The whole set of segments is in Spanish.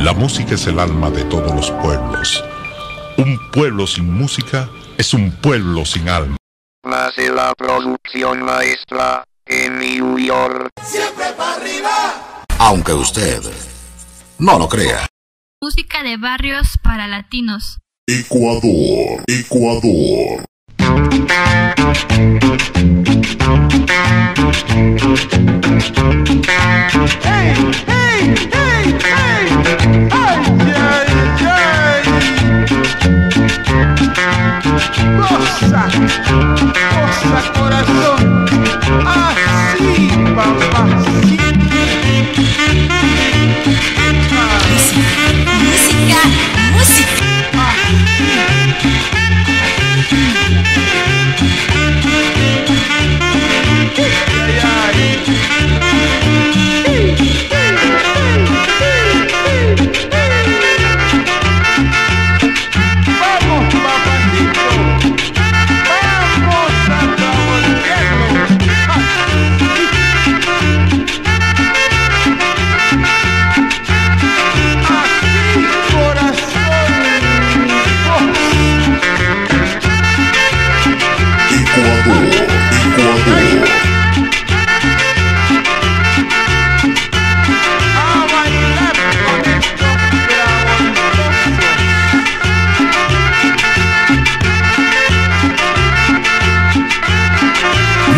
La música es el alma de todos los pueblos. Un pueblo sin música es un pueblo sin alma. Nace la producción maestra en New York. Siempre para arriba. Aunque usted no lo crea. Música de barrios para latinos. Ecuador, Ecuador.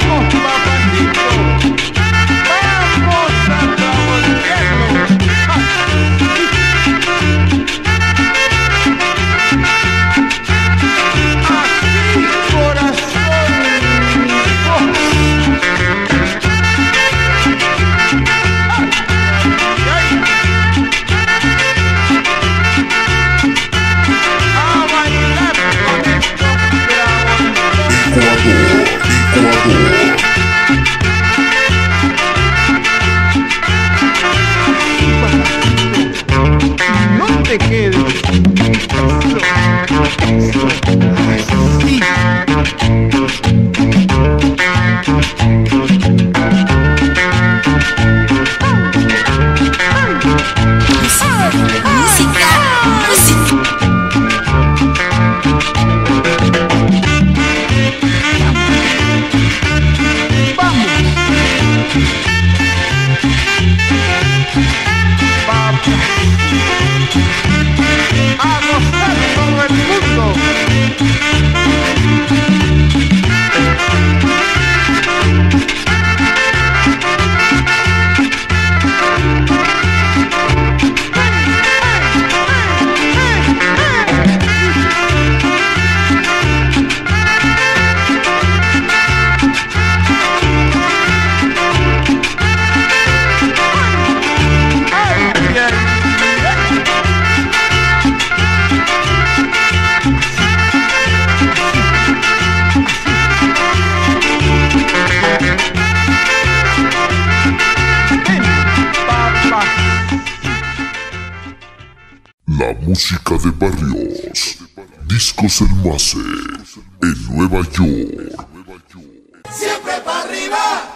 Guillermo. La música de barrios. Discos El Mace en Nueva York. Siempre para arriba.